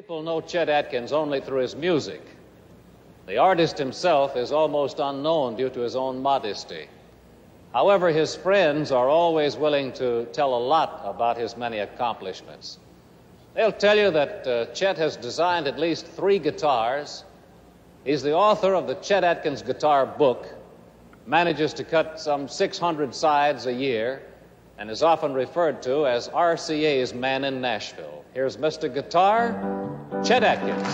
people know Chet Atkins only through his music. The artist himself is almost unknown due to his own modesty. However, his friends are always willing to tell a lot about his many accomplishments. They'll tell you that uh, Chet has designed at least three guitars. He's the author of the Chet Atkins Guitar Book, manages to cut some 600 sides a year, and is often referred to as RCA's man in Nashville. Here's Mr. Guitar, Chet Atkins.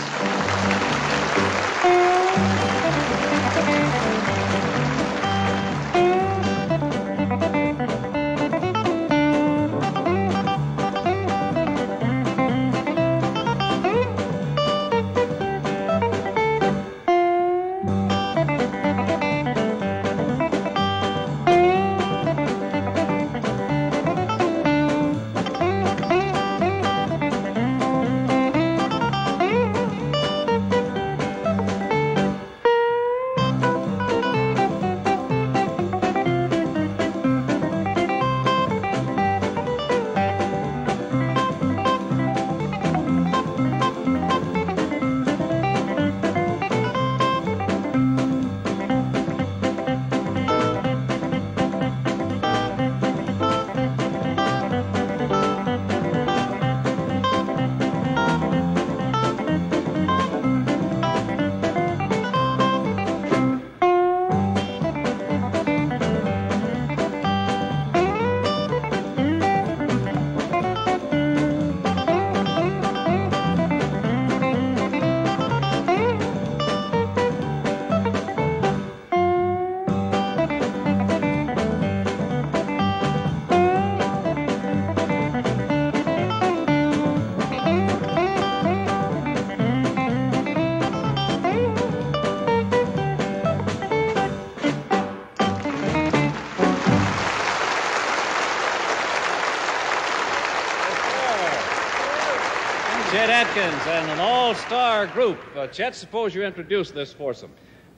Chet Atkins and an all-star group. Uh, Chet, suppose you introduce this foursome.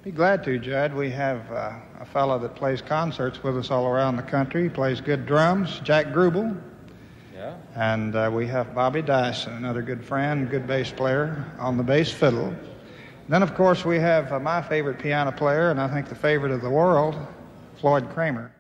Be glad to, Judd. We have uh, a fellow that plays concerts with us all around the country. He plays good drums, Jack Grubel. Yeah. And uh, we have Bobby Dyson, another good friend, good bass player, on the bass fiddle. Then, of course, we have uh, my favorite piano player, and I think the favorite of the world, Floyd Cramer.